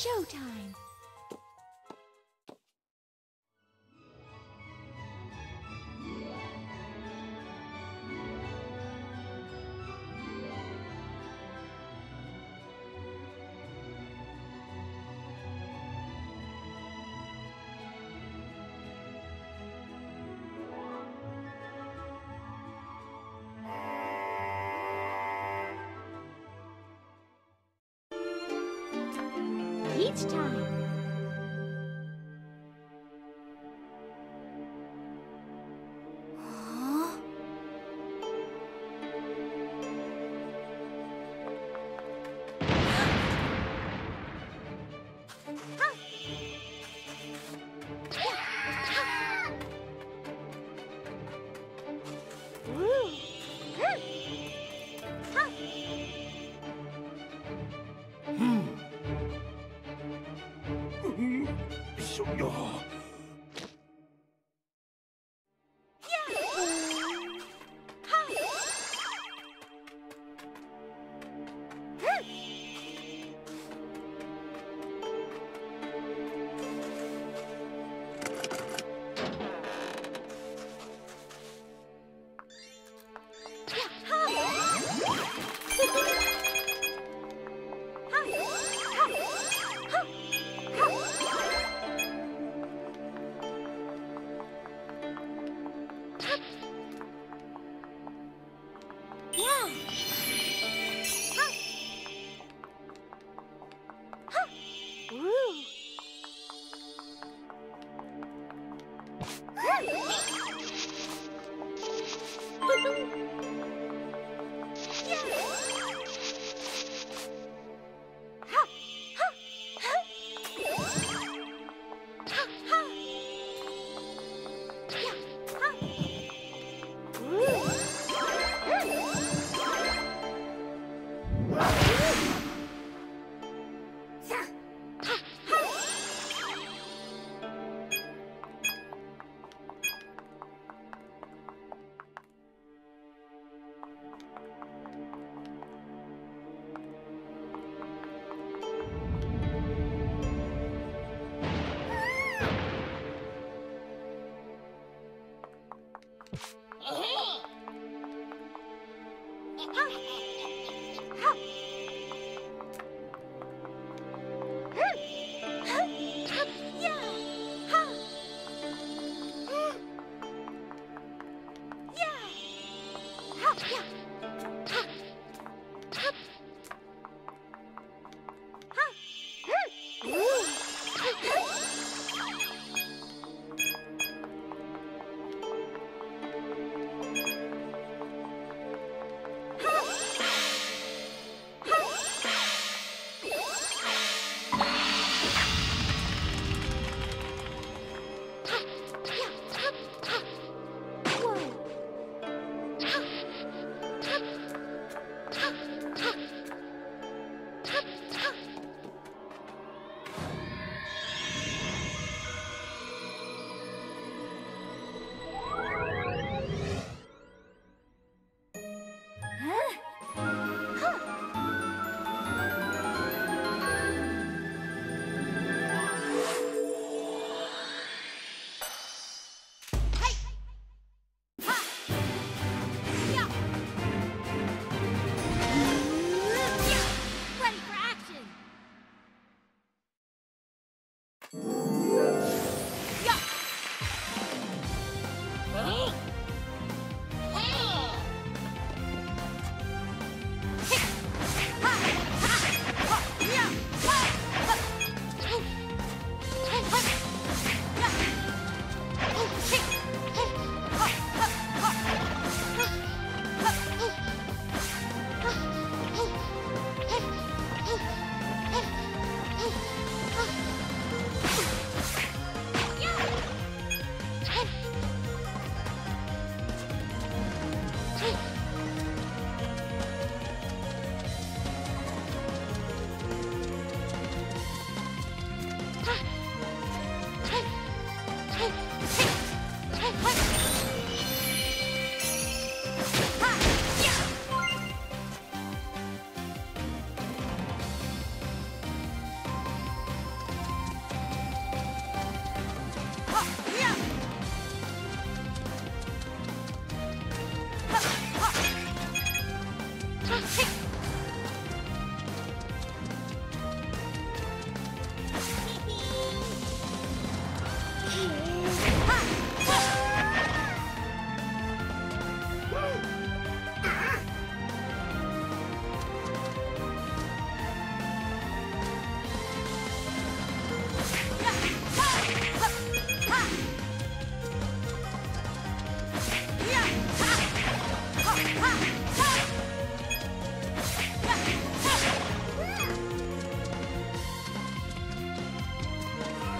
Showtime!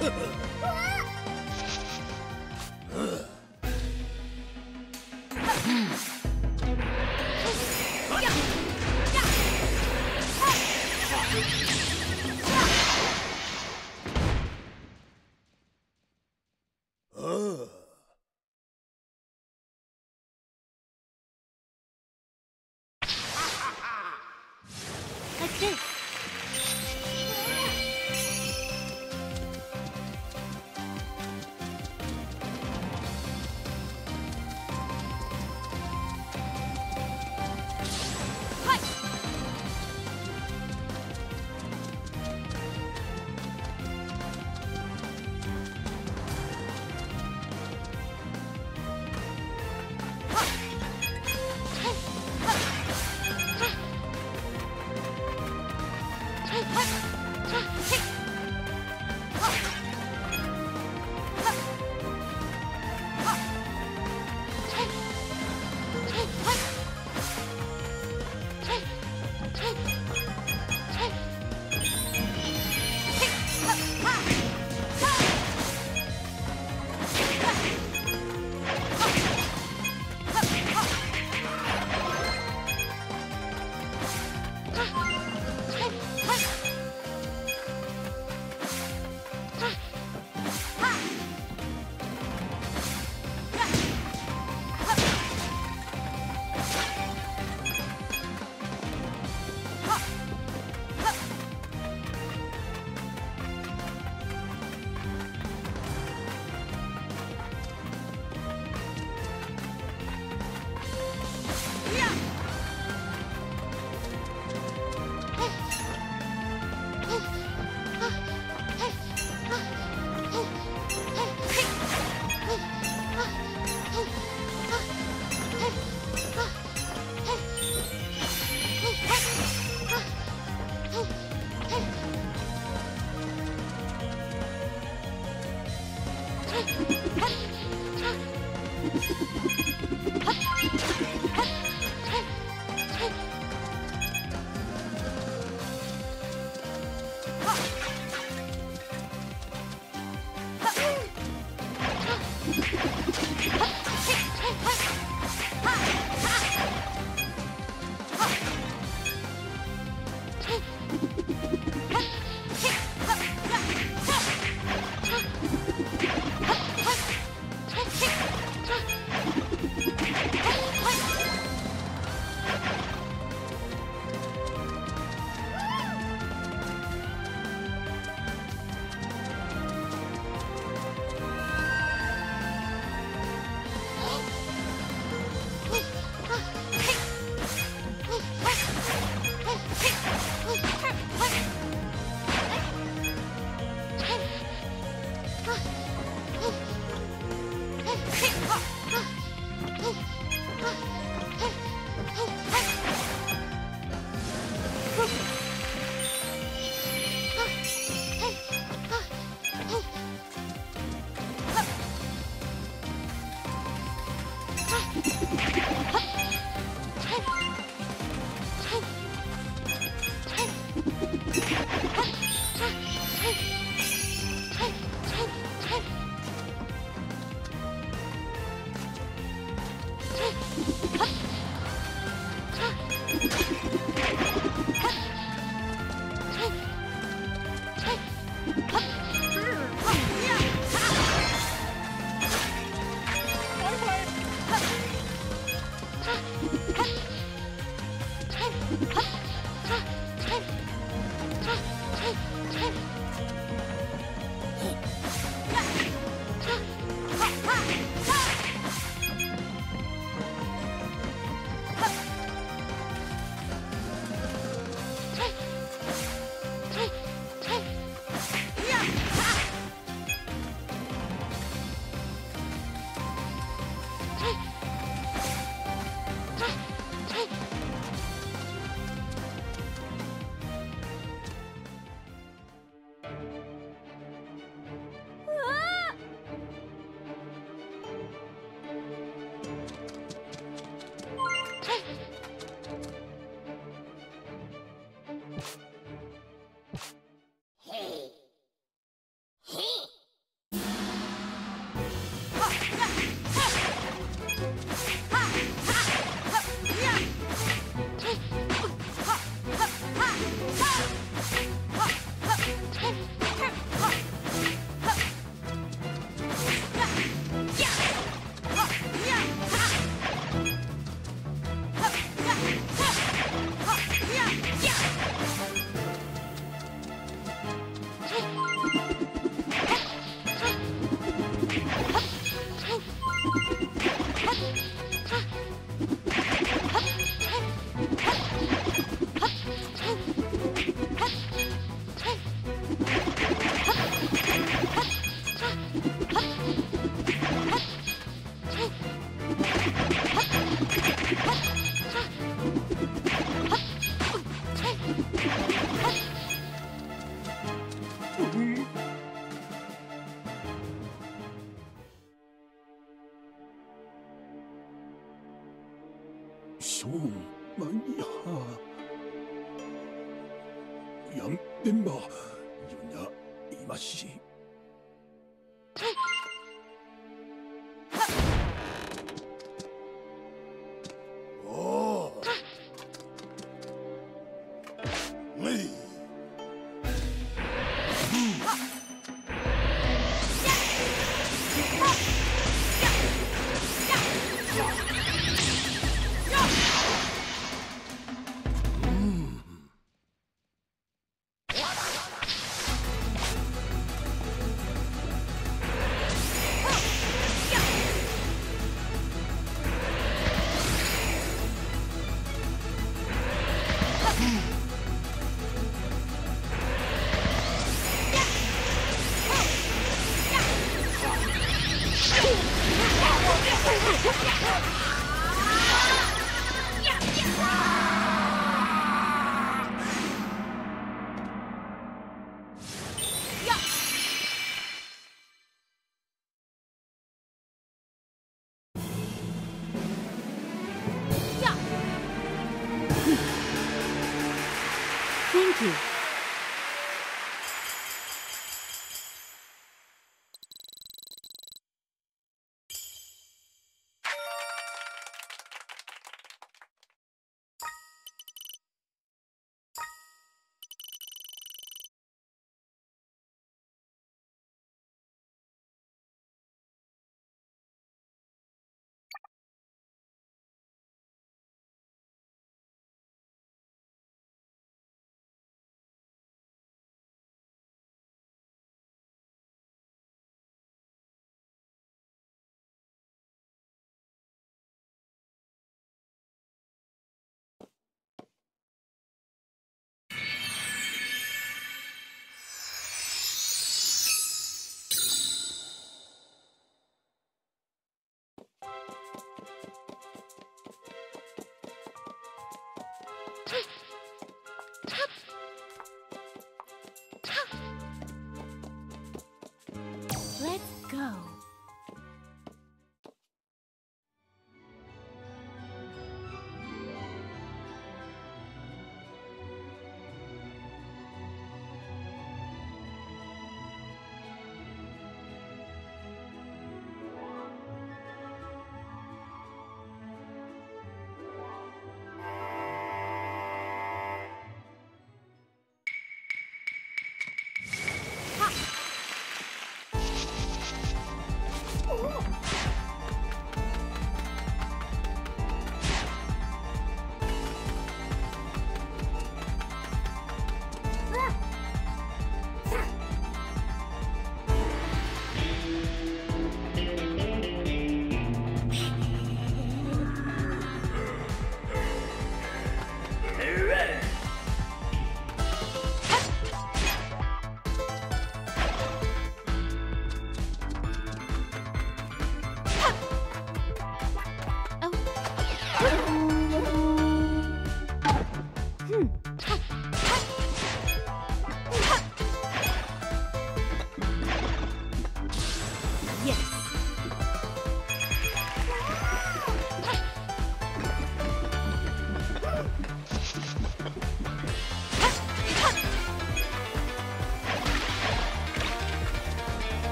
Ha ha ha!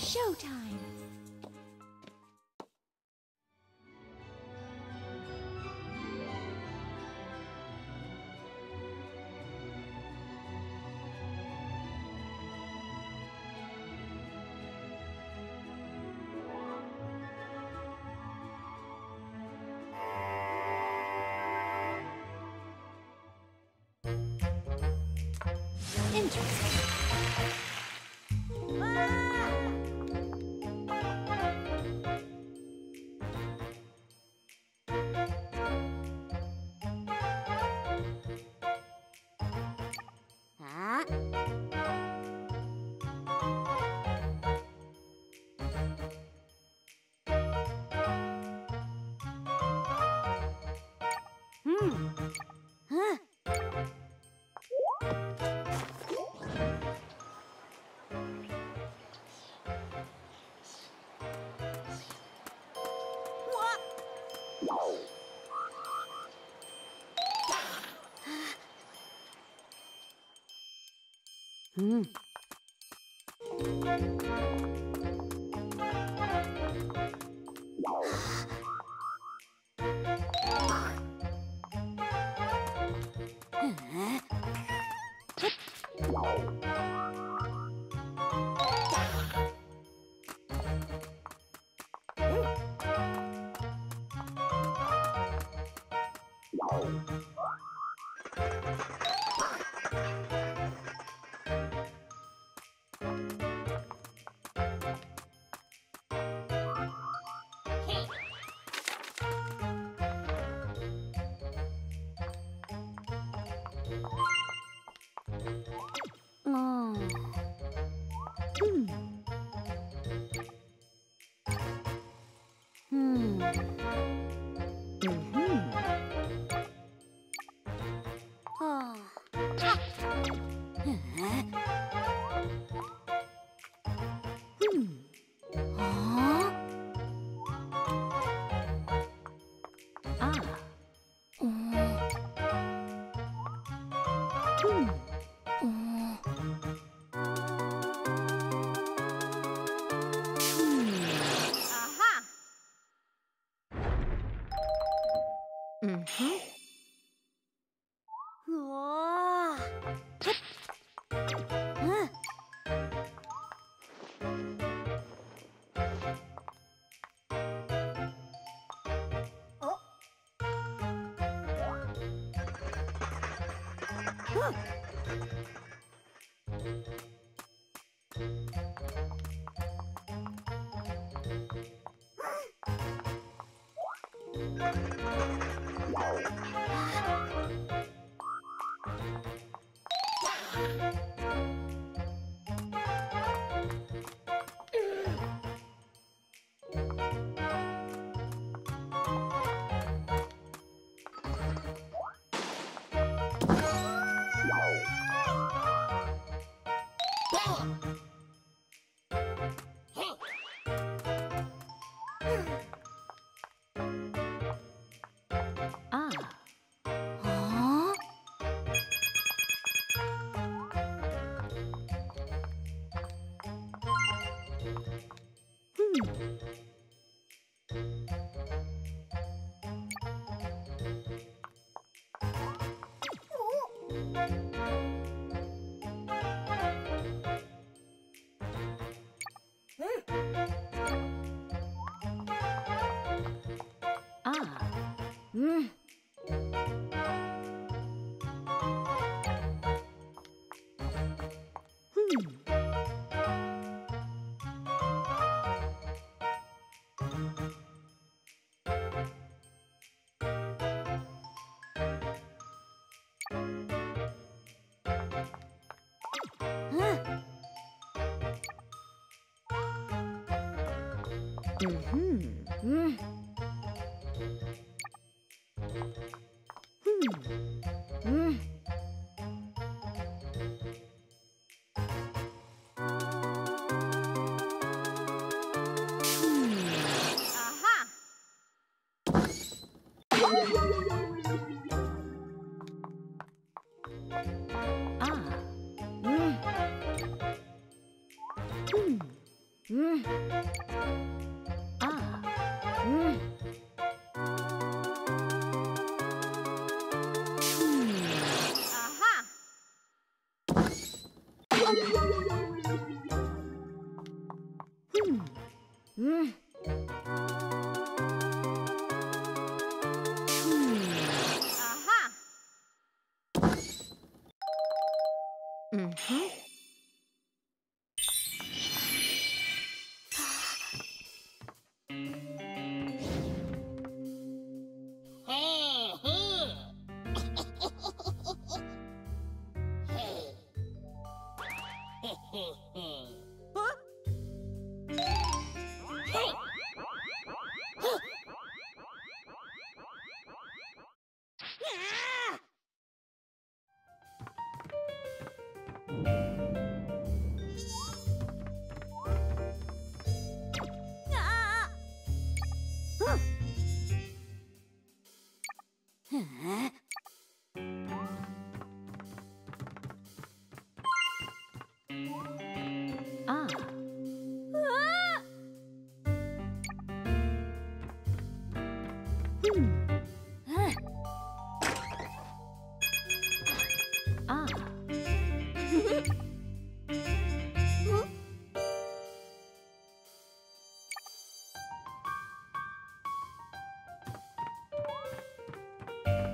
Showtime. Interesting. Mm. Wow. うん。うん。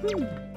Hmm.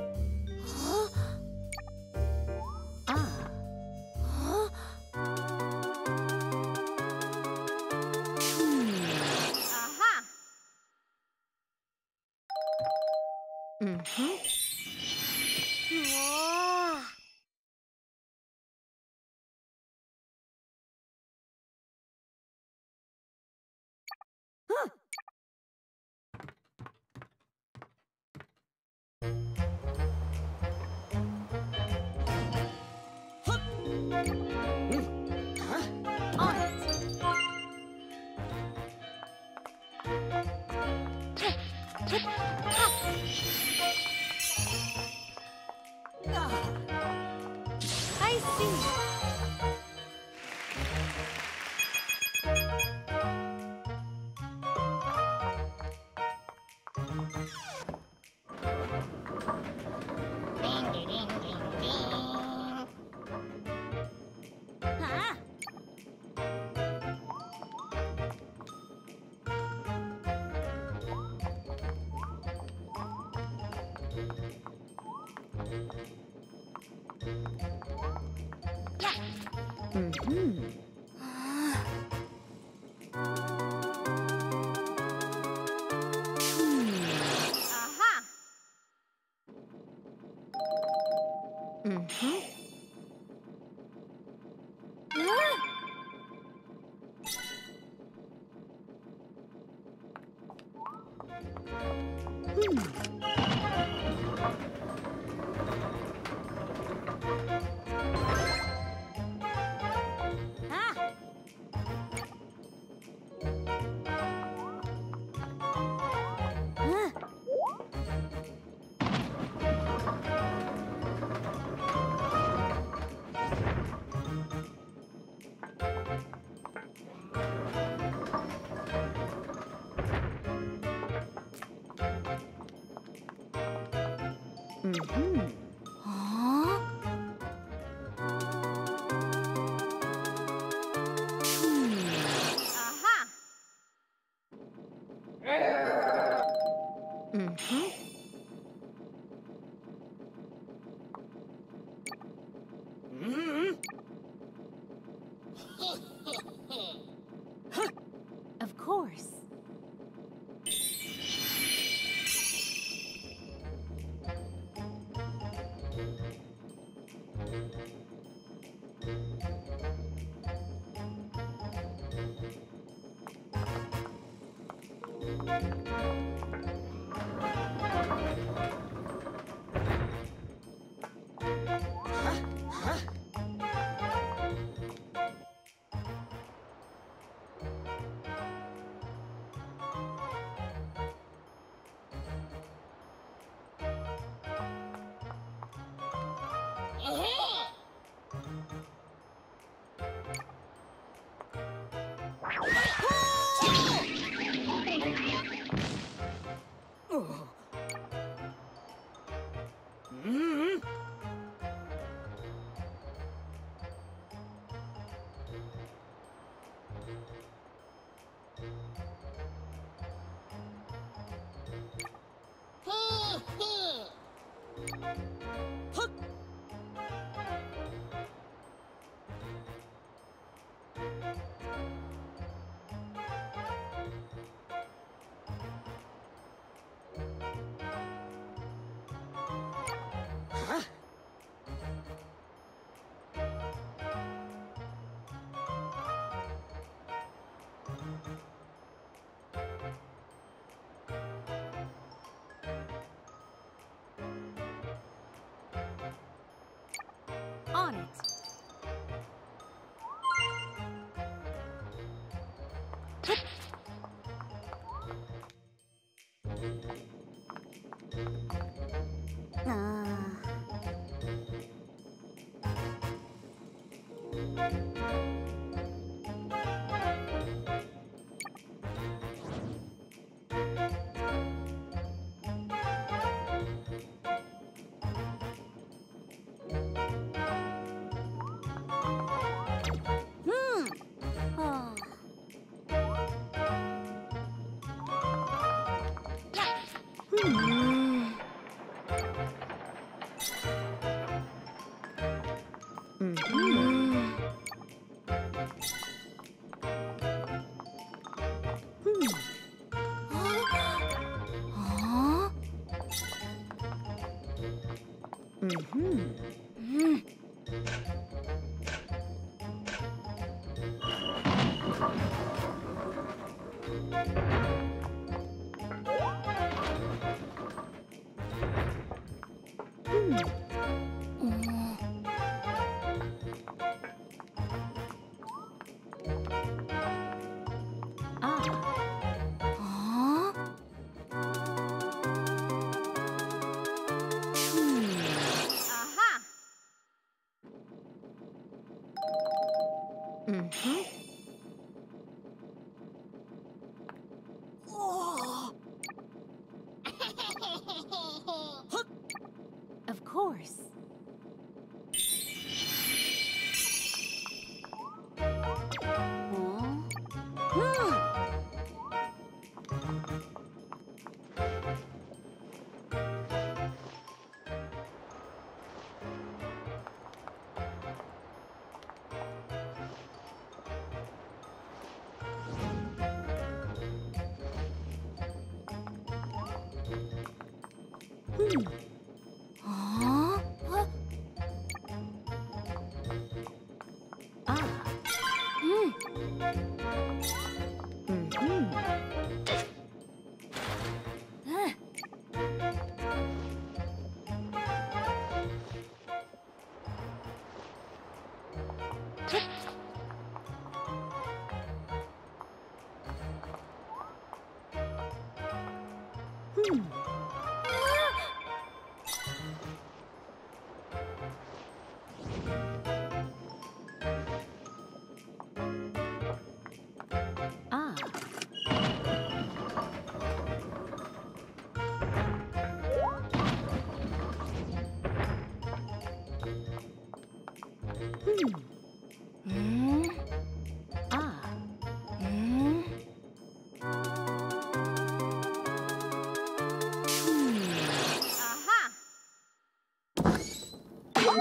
Huh? Mm-hmm. Hmm.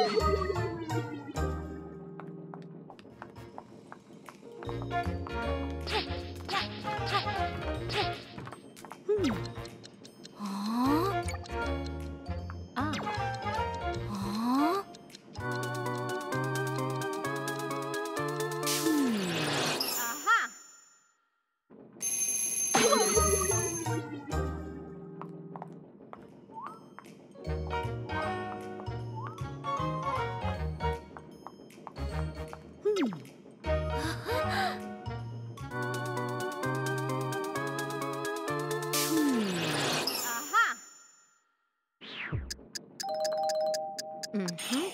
Woohoo! Mm-hmm.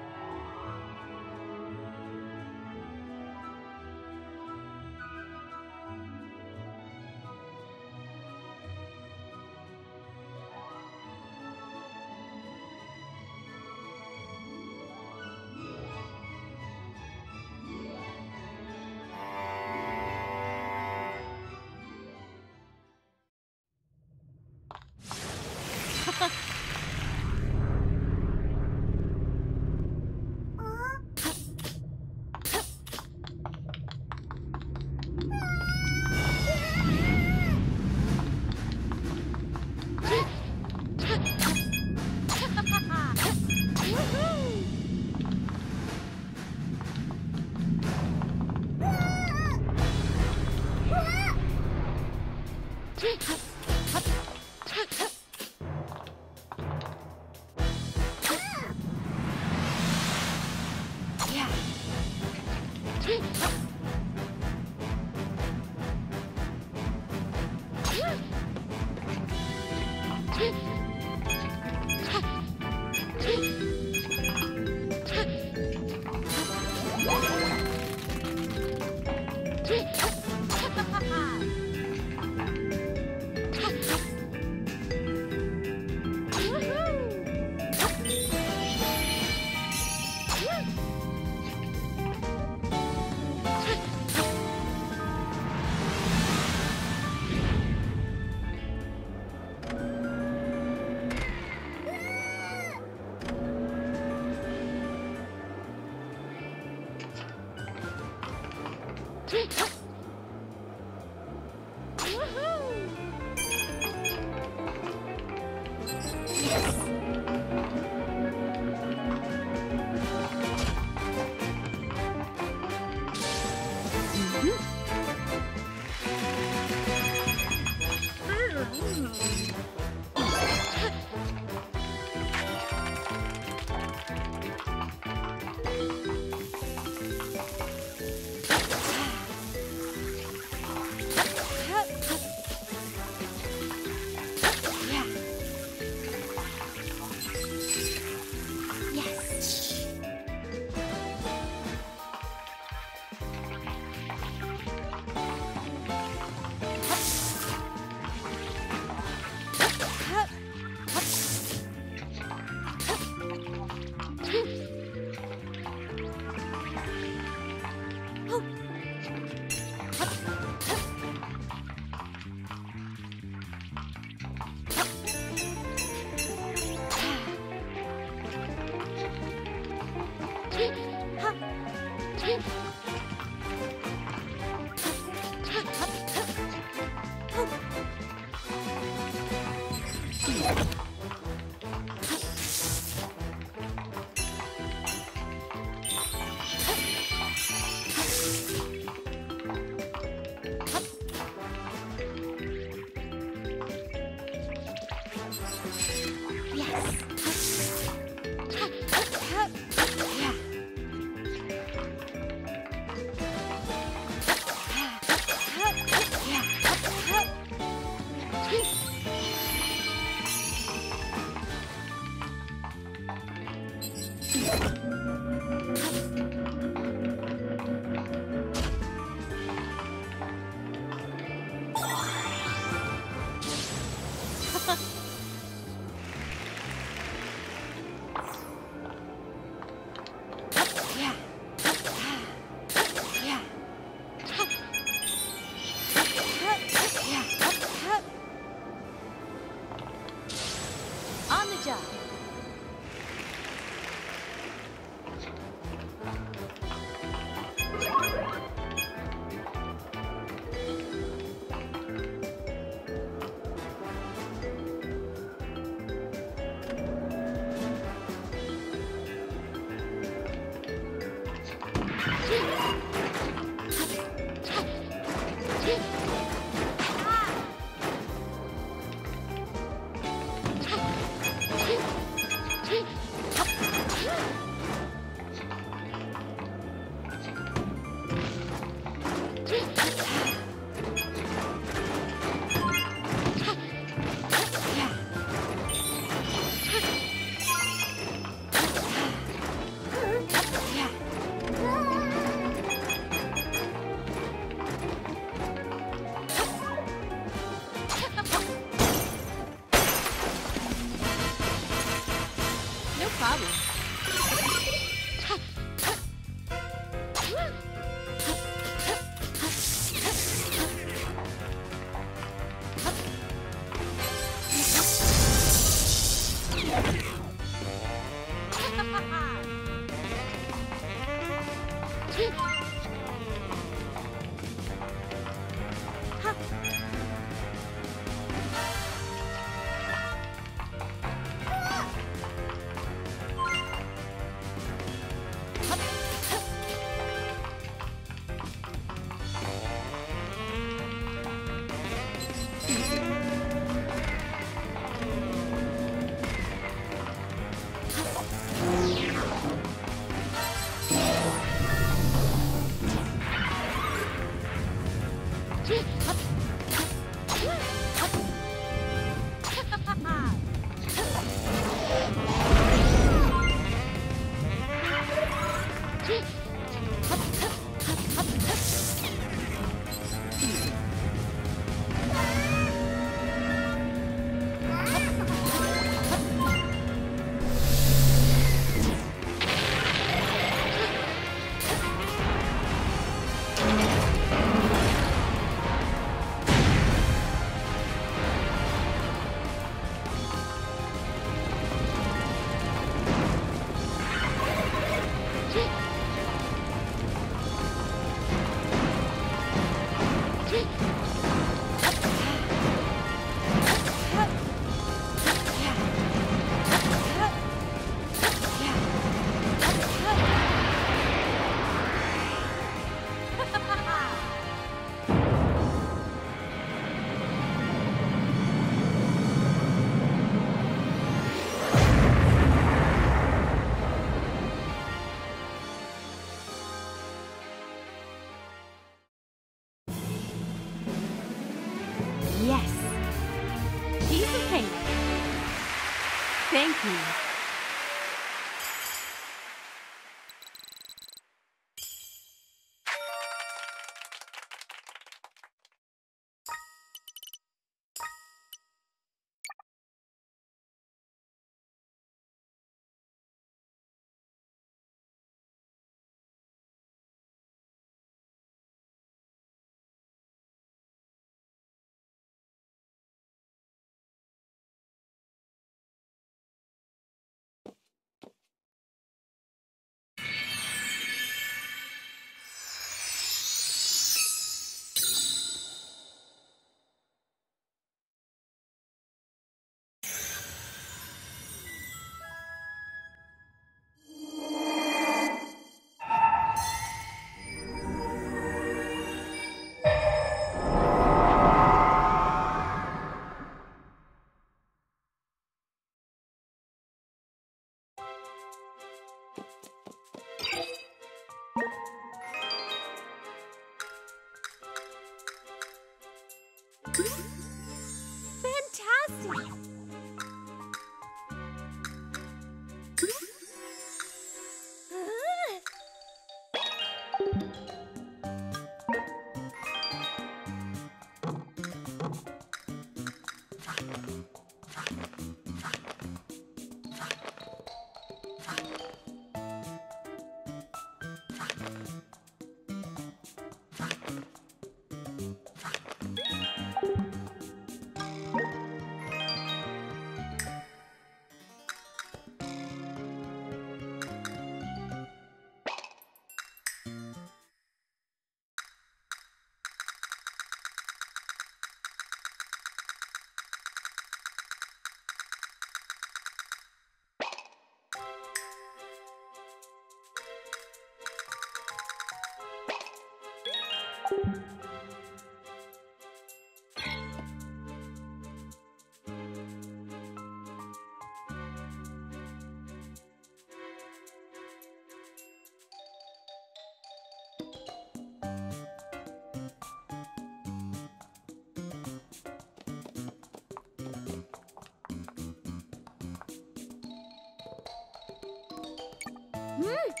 Hmm.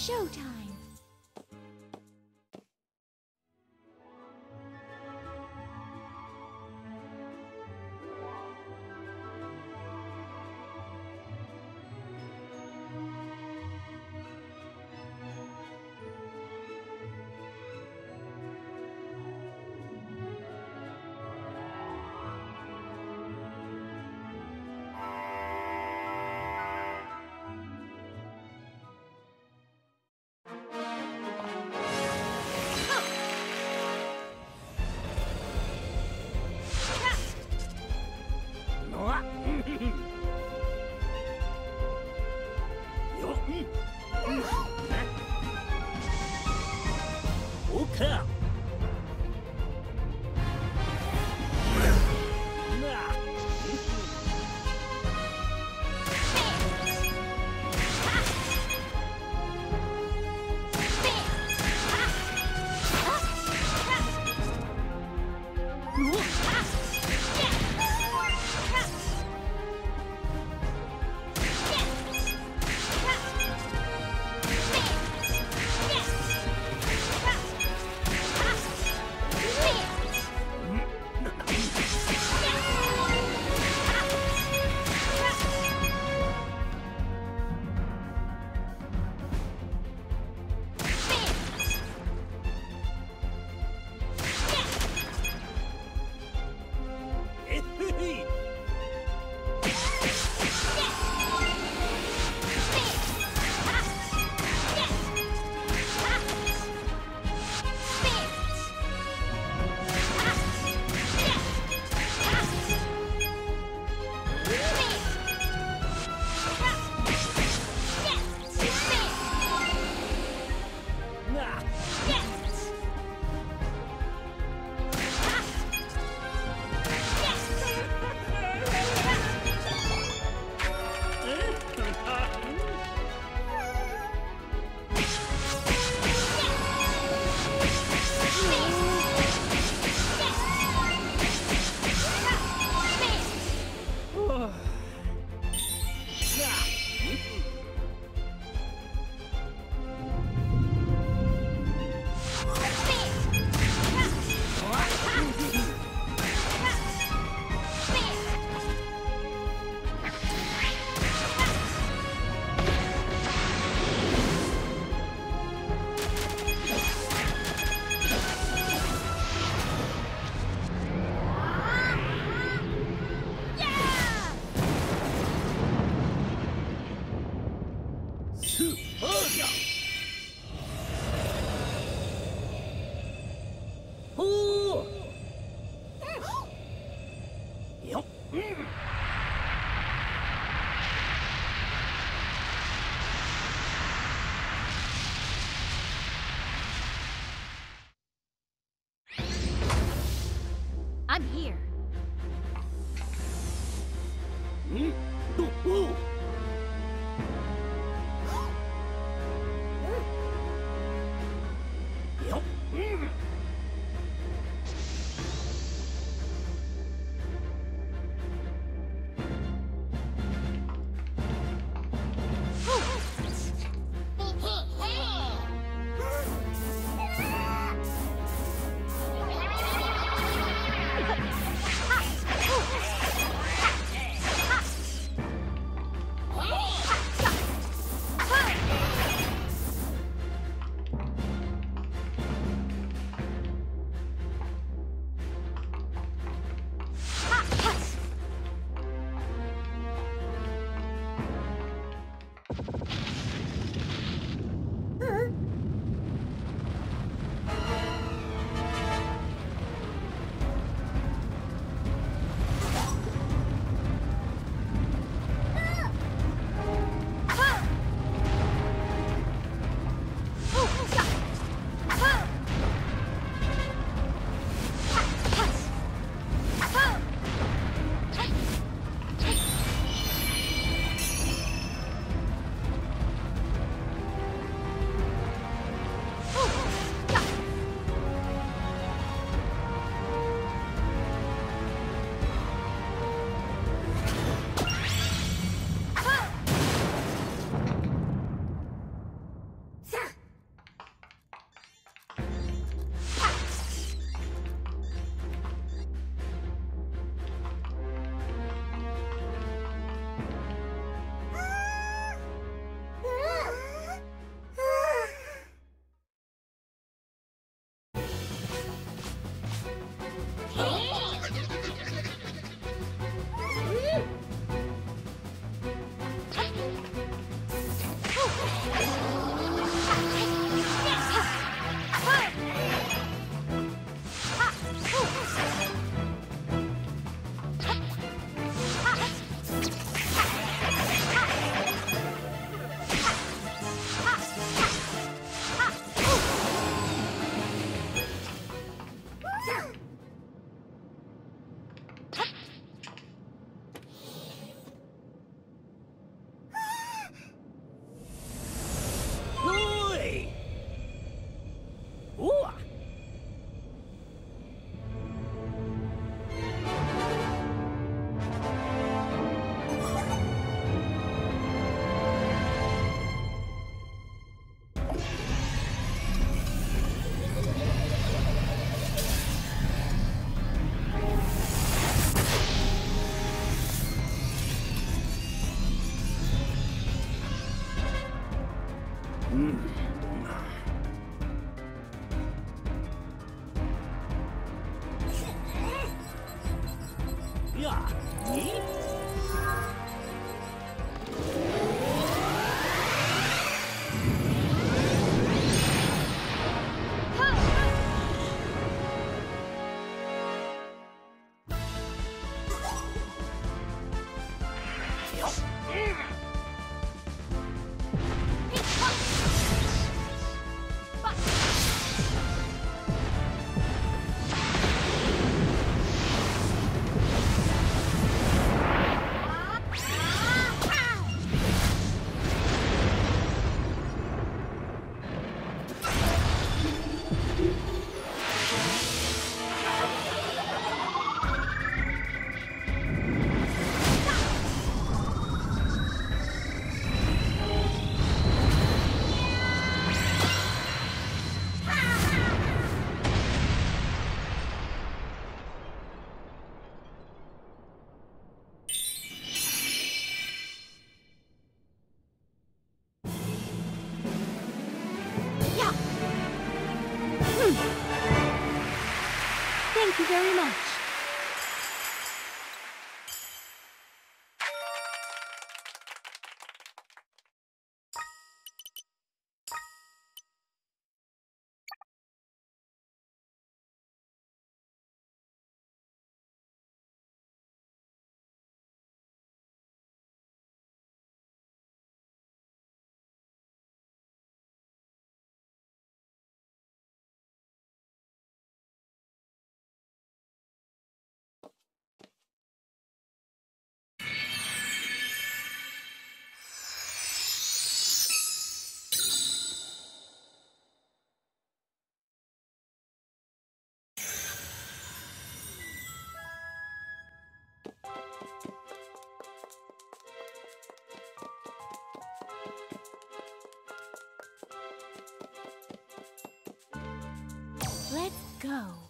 Showtime. Go.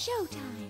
Showtime.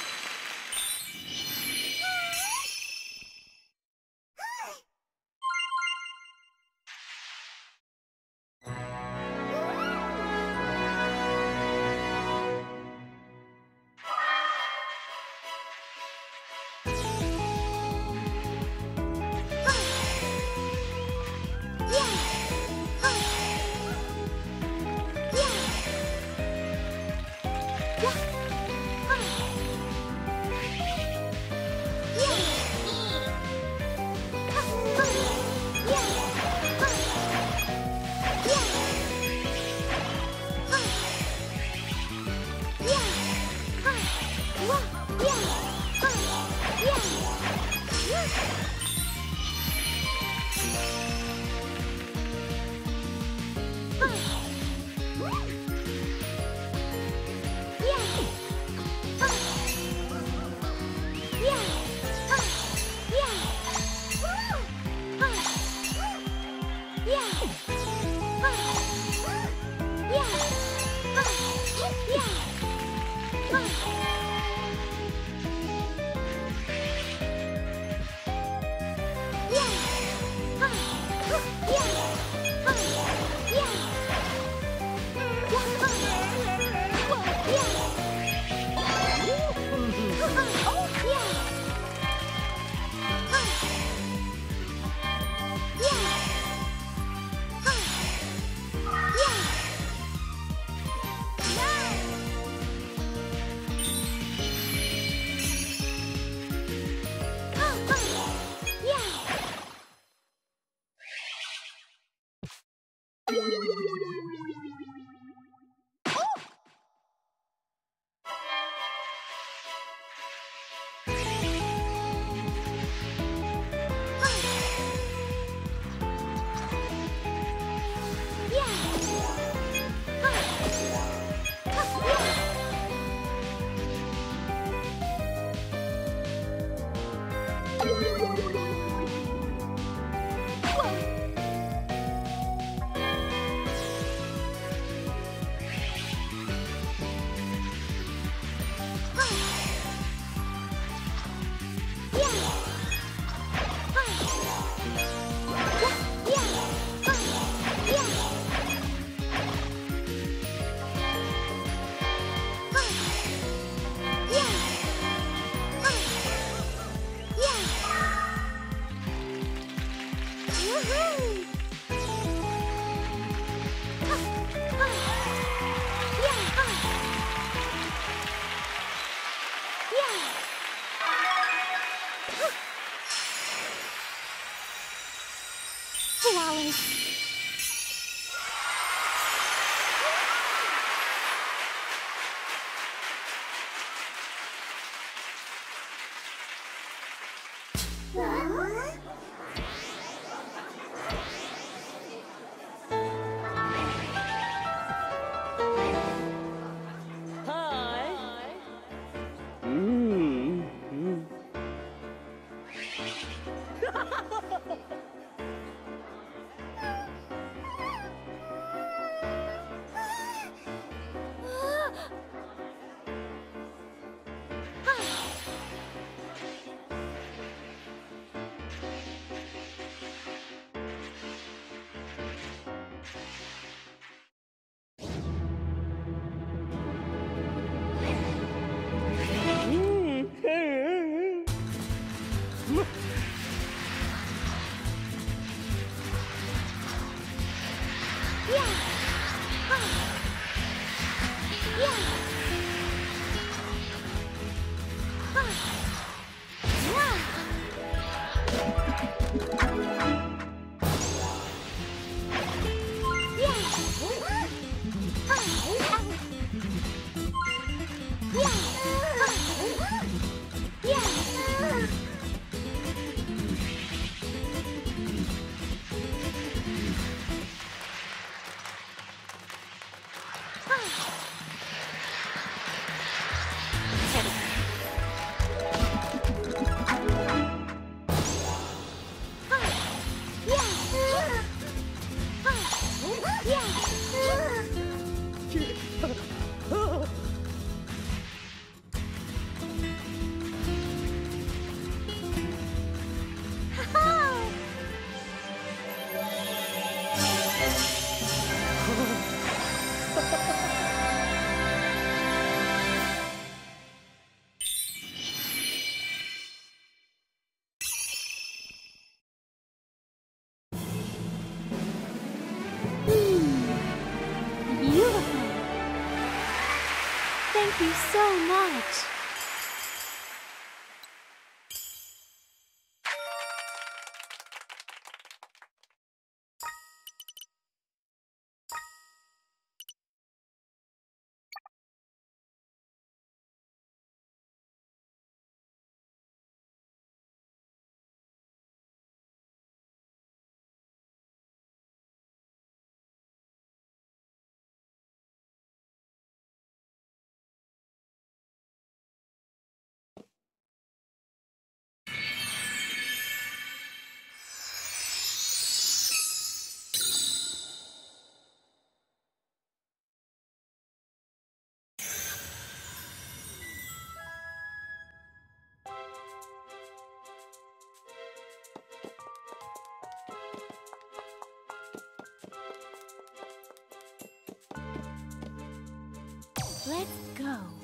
Let's go.